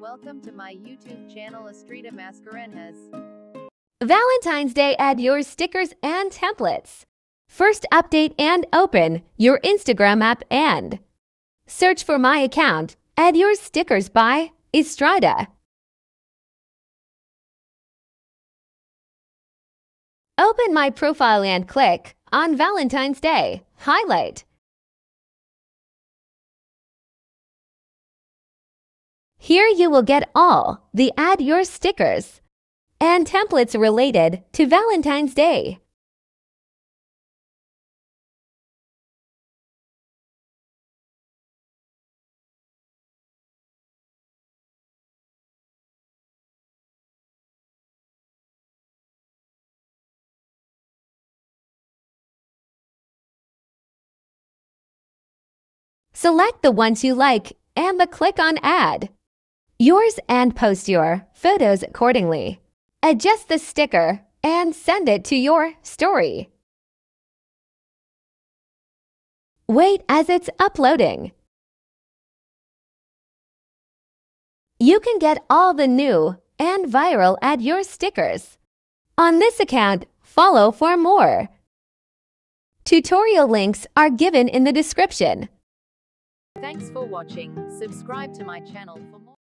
Welcome to my YouTube channel Astrida Mascarenhas. Valentine's Day add your stickers and templates. First update and open your Instagram app and search for my account. Add your stickers by Astrida. Open my profile and click on Valentine's Day. Highlight. Here you will get all the Add Your Stickers and templates related to Valentine's Day. Select the ones you like and the click on Add. Yours and post your photos accordingly. Adjust the sticker and send it to your story. Wait as it's uploading. You can get all the new and viral Add Your stickers. On this account, follow for more. Tutorial links are given in the description. Thanks for watching. Subscribe to my channel for more.